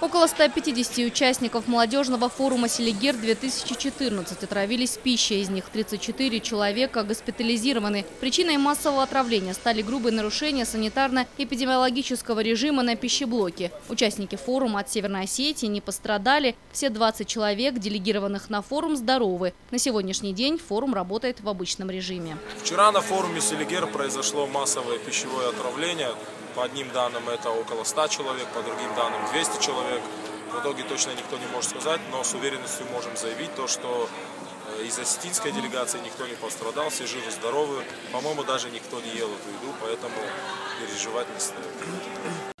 Около 150 участников молодежного форума «Селигер-2014» отравились пищей. Из них 34 человека госпитализированы. Причиной массового отравления стали грубые нарушения санитарно-эпидемиологического режима на пищеблоке. Участники форума от Северной Осетии не пострадали. Все 20 человек, делегированных на форум, здоровы. На сегодняшний день форум работает в обычном режиме. Вчера на форуме «Селигер» произошло массовое пищевое отравление. По одним данным это около 100 человек, по другим данным 200 человек. В итоге точно никто не может сказать, но с уверенностью можем заявить то, что э, из осетинской делегации никто не пострадал, все живы-здоровы. По-моему, даже никто не ел эту еду, поэтому переживать не стоит.